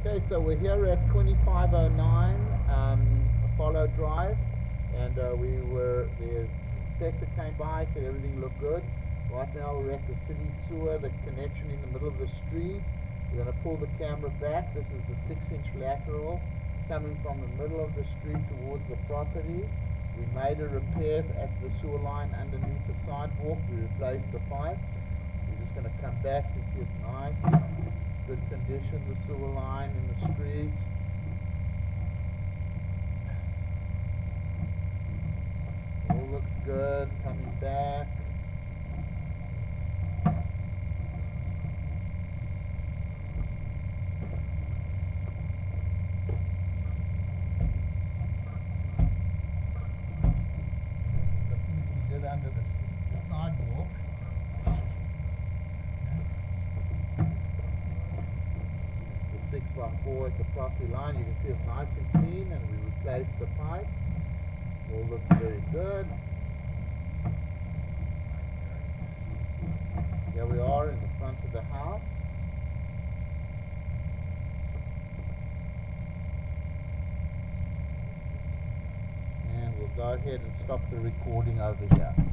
Okay, so we're here at 2509 um, Apollo Drive, and uh, we were, the inspector came by, said everything looked good. Right now we're at the city sewer, the connection in the middle of the street. We're going to pull the camera back. This is the 6-inch lateral coming from the middle of the street towards the property. We made a repair at the sewer line underneath the sidewalk. We replaced the pipe. We're just going to come back to see it's nice condition, the sewer line in the street. All looks good, coming back. The piece we did under the sidewalk. Four at the property line. You can see it's nice and clean and we replaced the pipe. All looks very good. Here we are in the front of the house. And we'll go ahead and stop the recording over here.